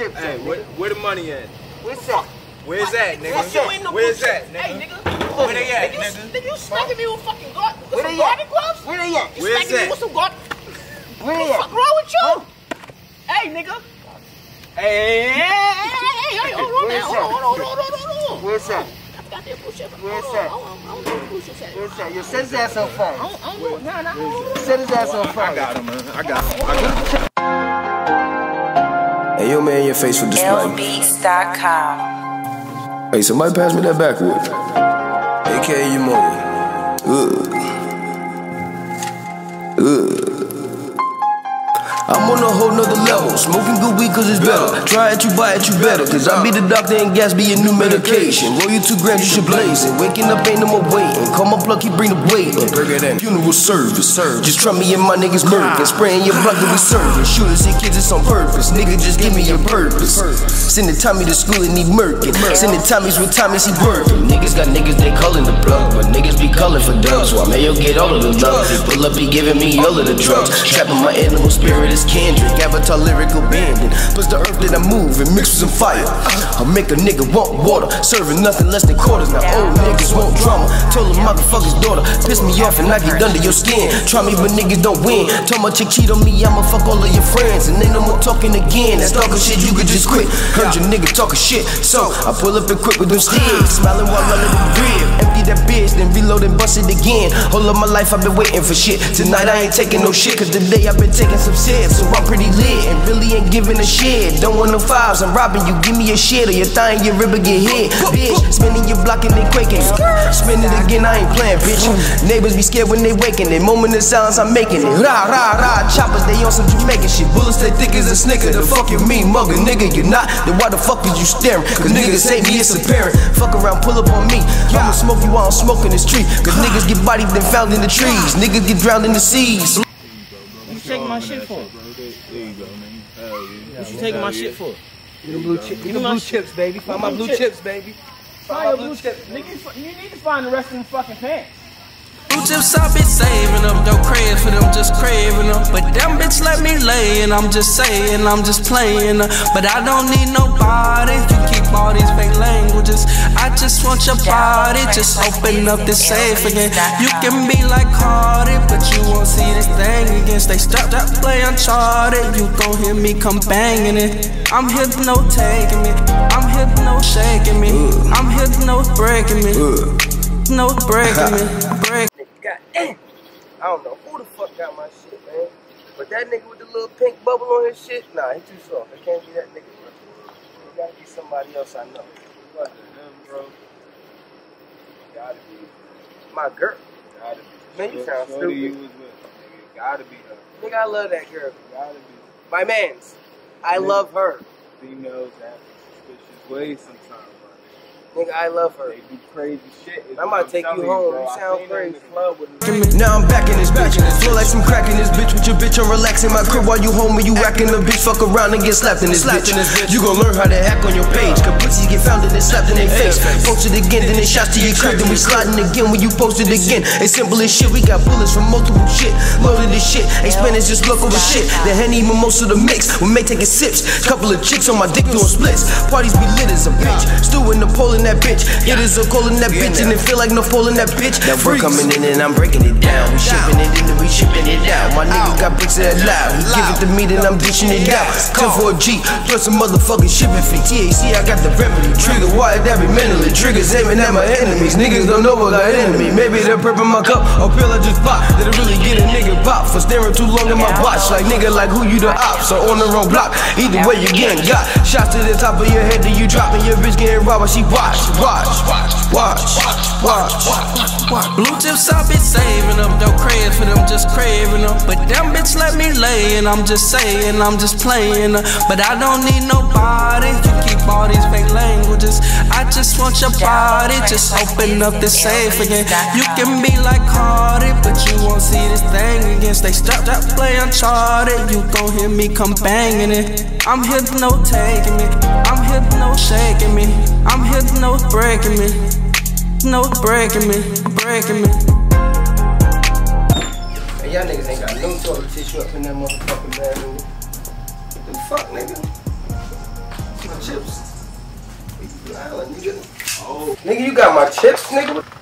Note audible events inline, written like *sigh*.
chips Hey, at, where, nigga? where the money at? Where's that? Where's that, What's nigga? that? You ain't no Where's that, nigga? Hey, nigga. Where they at, Nigga, you, nigga? nigga, you smacking me with fucking guard, with Where some they at? garden gloves? Where they at? You Where's smacking me that? with some guard? Where they What's at? wrong with you? Hey, nigga. Hey, hey, hey, hey, hey, hold on, now. that? Hold on, hold on, hold on, hold on. Where's that? I forgot that blue. Where's that? on, hold on, I don't know where the blue at. Where's that? Yo, set his ass on I fire. don't, I don't know. Nah, nah, hold on. Set his ass on I got him, man. I got him. I got him. Hey, yo, man, your face for display. LBeats.com. Hey, somebody pass me that backwood. AKA your money. Ugh. Ugh. I'm on a whole nother level. Smoking good weed cause it's better. Try it, you buy it, you better. Cause I be the doctor and gas be your new medication. Roll you two grams, you should blaze it. Waking up ain't no more waiting. Call my plug, he bring the weight in. Funeral service. Just trust me and my niggas murking. Spraying your blood that we serving. Shooters and kids, it's on purpose. Nigga, just give me your purpose. Sending Tommy to school and he murking. Sending Tommy's with Tommy's, he working. Niggas got niggas, they calling the plug. But niggas be calling for dubs. While Mayo get all of the love. Pull up, he giving me all of the drugs. Trapping my animal spirit is Kendrick. Avatar lyrical bandit. Plus the earth that I move and mix with some fire. I'll make a nigga want water. Serving nothing less than quarters. Now old niggas want drama. Told a motherfucker's daughter. Piss me off and I get under your skin. Try me, but niggas don't win. Told my chick cheat on me, I'ma fuck all of your friends. And ain't no more talking again. That stalker shit, you could just quit. Heard your nigga talking shit. So I pull up and quit with them sticks. Smiling while running the crib. Empty that bitch, reload and bust it again. Whole of my life I've been waiting for shit. Tonight I ain't taking no shit, cause today I've been taking some sips. So I'm pretty lit and really ain't giving a shit. Don't want no fives, I'm robbing you. Give me a shit or your thigh and your ribber get hit. Bitch, spinning your block and they quaking. Spin it again, I ain't playing, bitch. Neighbors be scared when they waking. They moment of silence, I'm making it. Rah, rah, rah. Choppers, they on some Jamaican shit. Bullets, they thick as a snicker. The fuck you mean, mugger, nigga? You're not? Then why the fuck is you staring? Cause niggas hate me, it's apparent. Fuck around, pull up on me. I'ma smoke you while I'm smoking this tree. Cause niggas get bodied, then found in the trees. Niggas get drowned in the seas. What you taking my shit for? What you taking my shit for? Give me blue, chip, give me my blue sh- chips, baby. Find my Blue blue chips, baby. Find your blue chip. Nigga, you need to find the rest of them fucking pants. Blue chips, I be saving them, don't crave for them, just craving them. But them bitch let me lay, and I'm just saying, I'm just playing. But I don't need nobody. You keep all these fake languages. I just want your body, just open up this safe again. You can be like Cardi, but you won't see this thing again. Stay strapped up, play uncharted. You gon' hear me come banging it. I'm hypno taking me, I'm hypno shaking me, I'm hypno breaking me, no breaking me, break. *laughs* God. I don't know who the fuck got my shit, man. But that nigga with the little pink bubble on his shit, nah, he too soft. It can't be that nigga, bro. It gotta be somebody else I know. What bro? Gotta be. My girl. Gotta be. Man, you sound Shorty you stupid. was with, nigga. Gotta be her. Nigga, I love that girl. Gotta be. My mans. I love her. Females have suspicious ways sometimes. Nigga, I love her. They do crazy shit. I'm about to take you home. bro. You sound seen her in crazy. the with a Now I'm back in this bitch. Feel like some crack in this bitch with your bitch. I'm relaxing my crib while you home and you acting the bitch. Fuck around and get slapped in this bitch. You gon' learn how to hack on your page. Cause pussies get found and then slapped in their face. Posted again, then they shots to your crib. Then we sliding again when you post it again. It's simple as shit. We got bullets from multiple shit. Loaded this shit. Ain't Spanish, just look over shit. The Henny, most of the mix. We may taking sips. Couple of chicks on my dick doing splits. Parties be lit as a bitch. Stew in the pole in that bitch. Hitters are calling that bitch. And it feel like no pole in that bitch. That we're coming in and I'm breaking it down. We shipping it in and we shipping it out. My nigga got bricks that loud. He give it to me, then I'm dishing it out. 10 for a G, plus a motherfucking shipping fee. TAC, I got the remedy. Trigger, why that be mentally? Triggers aiming at my enemies. Niggas don't know what got enemy. Maybe they're prepping my cup, or pill I just pop. It really get a nigga pop for staring too long at my watch? Like nigga, like who you the ops? Or on the wrong block? Either way, you getting got. Shots to the top of your head, then you dropping your bitch getting robbed. She watch, watch, watch, watch, watch, watch. Blue chips, I be saving them, don't crave for them, just craving them. But them bitch let me lay, and I'm just saying, I'm just playing. But I don't need nobody. Want your body, just open up the safe again. You can be like Cardi, but you won't see this thing again. Stay strapped up, play uncharted. You gon' hear me come banging it. I'm hypno taking me, I'm hypno shaking me, I'm hypno breaking me. No breaking me, breaking me. And y'all niggas ain't got no toilet tissue up in that motherfucking bathroom. What the fuck, nigga? Nigga, you got my chips, nigga.